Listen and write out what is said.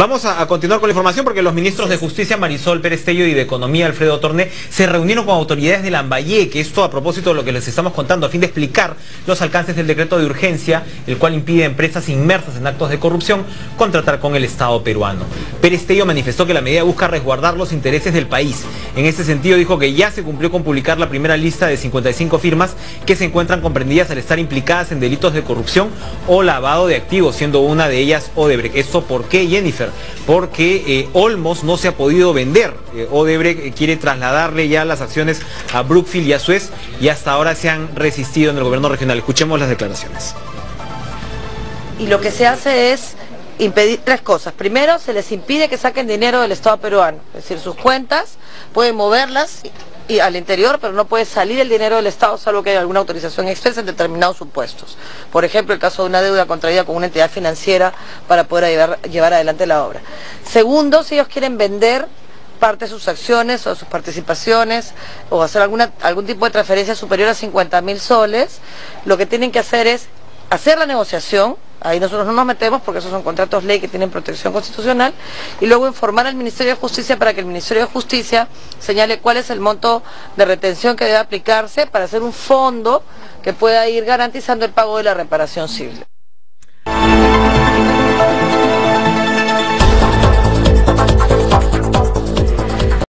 Vamos a, continuar con la información porque los ministros de Justicia Marisol Pérez Tello y de Economía Alfredo Torné se reunieron con autoridades de Lambayeque, esto a propósito de lo que les estamos contando, a fin de explicar los alcances del decreto de urgencia, el cual impide a empresas inmersas en actos de corrupción contratar con el Estado peruano. Pérez Tello manifestó que la medida busca resguardar los intereses del país. En este sentido dijo que ya se cumplió con publicar la primera lista de 55 firmas que se encuentran comprendidas al estar implicadas en delitos de corrupción o lavado de activos, siendo una de ellas Odebrecht. ¿Esto por qué, Jennifer? Porque eh, Olmos no se ha podido vender. Eh, Odebrecht eh, quiere trasladarle ya las acciones a Brookfield y a Suez y hasta ahora se han resistido en el gobierno regional. Escuchemos las declaraciones. Y lo que se hace es impedir tres cosas. Primero, se les impide que saquen dinero del Estado peruano, es decir, sus cuentas pueden moverlas y al interior, pero no puede salir el dinero del Estado salvo que haya alguna autorización expresa en determinados supuestos. Por ejemplo, el caso de una deuda contraída con una entidad financiera para poder llevar, llevar adelante la obra. Segundo, si ellos quieren vender parte de sus acciones o sus participaciones o hacer alguna, algún tipo de transferencia superior a 50 mil soles, lo que tienen que hacer es hacer la negociación, ahí nosotros no nos metemos porque esos son contratos ley que tienen protección constitucional, y luego informar al Ministerio de Justicia para que el Ministerio de Justicia señale cuál es el monto de retención que debe aplicarse para hacer un fondo que pueda ir garantizando el pago de la reparación civil.